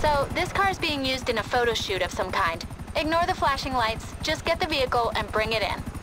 So, this car's being used in a photo shoot of some kind. Ignore the flashing lights, just get the vehicle and bring it in.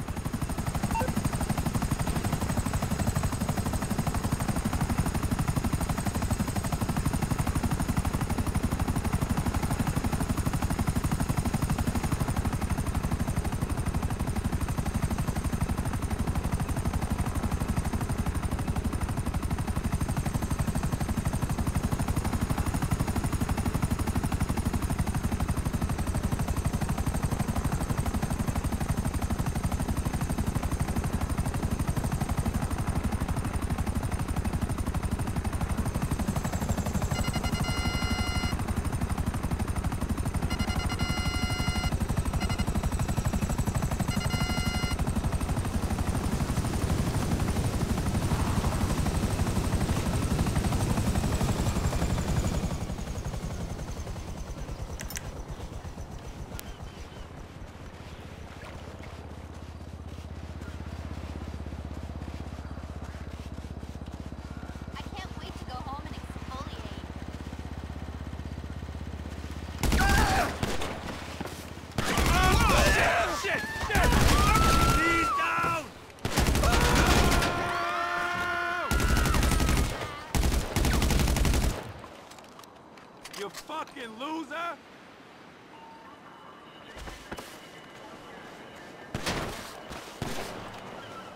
You fucking loser!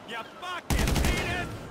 You fucking